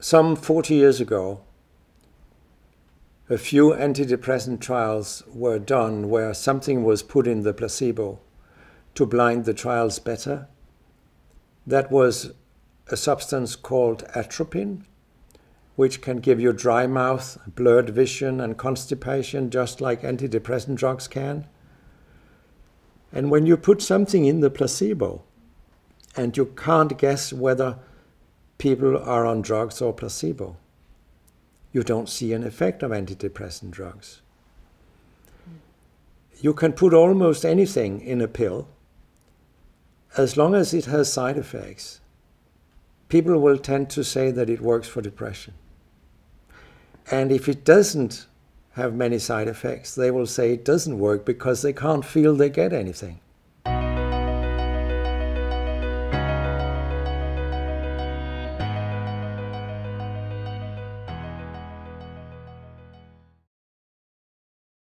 some 40 years ago, a few antidepressant trials were done where something was put in the placebo to blind the trials better. That was a substance called atropine, which can give you dry mouth, blurred vision, and constipation, just like antidepressant drugs can. And when you put something in the placebo and you can't guess whether people are on drugs or placebo, you don't see an effect of antidepressant drugs. You can put almost anything in a pill as long as it has side effects. People will tend to say that it works for depression. And if it doesn't have many side effects, they will say it doesn't work because they can't feel they get anything.